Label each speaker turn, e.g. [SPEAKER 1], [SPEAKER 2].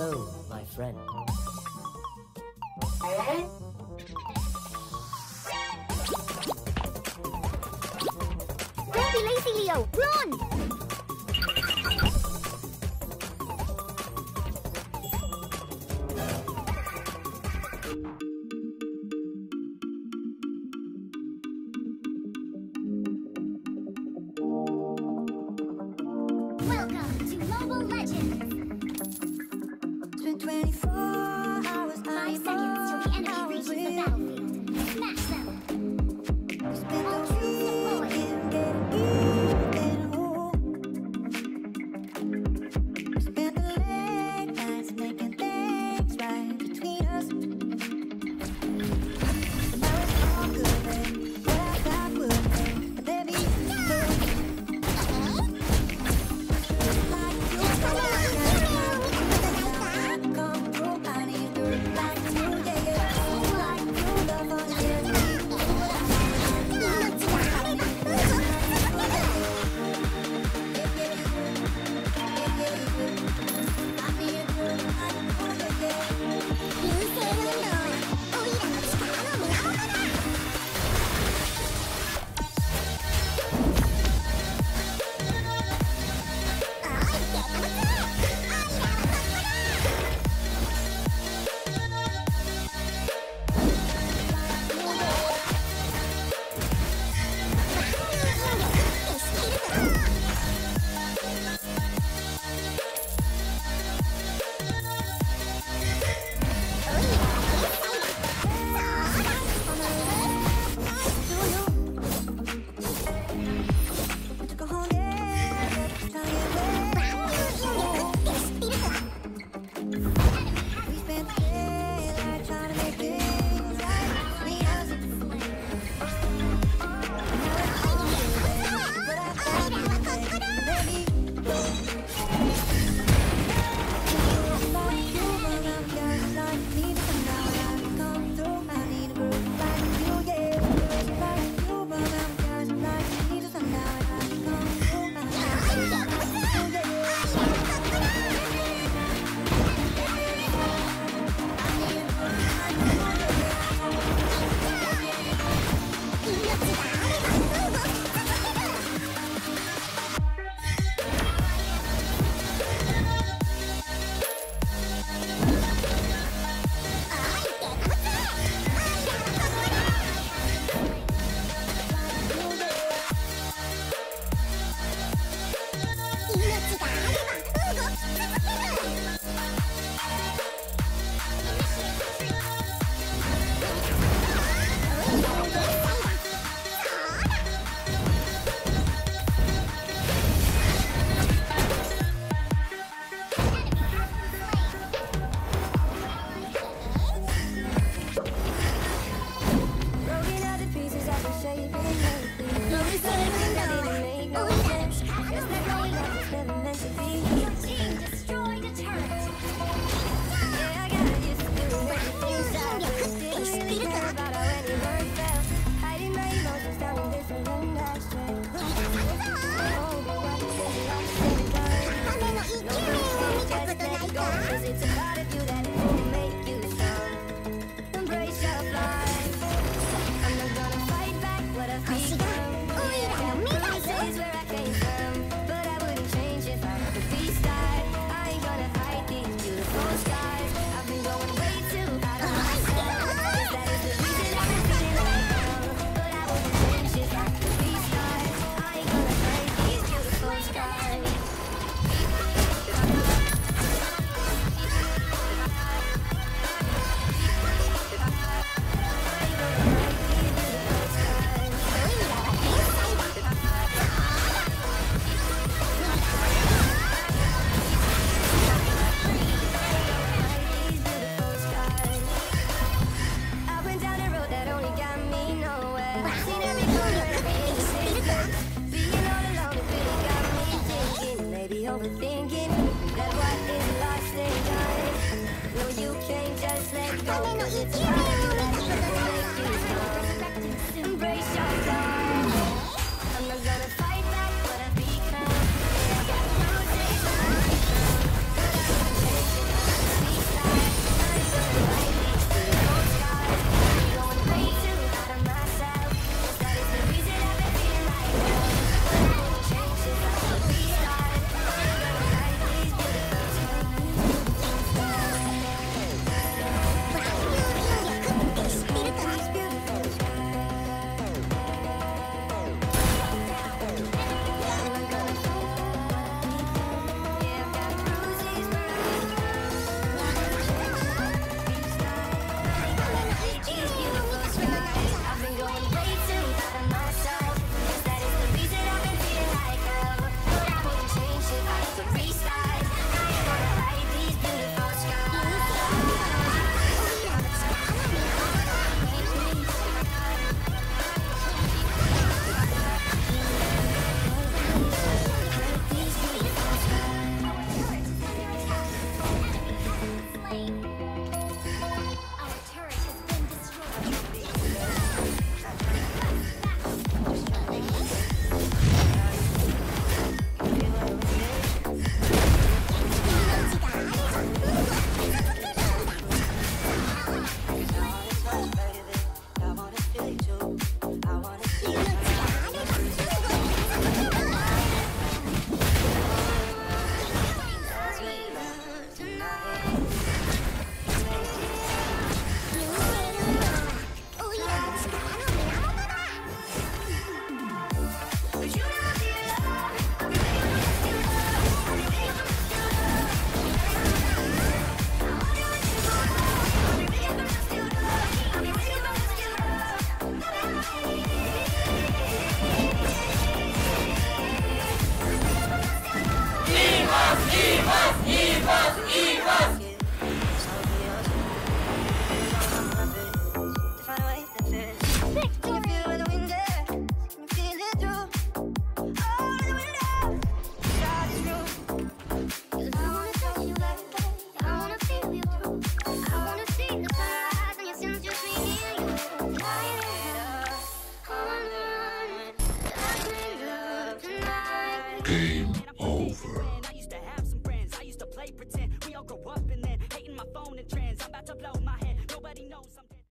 [SPEAKER 1] Hello, my friend.
[SPEAKER 2] Don't be lazy, Leo! Run! Welcome to Mobile Legends!
[SPEAKER 3] 24 hours,
[SPEAKER 2] Five seconds till the enemy reaches the battlefield. Smash!
[SPEAKER 3] 雨の勢いを見たことない。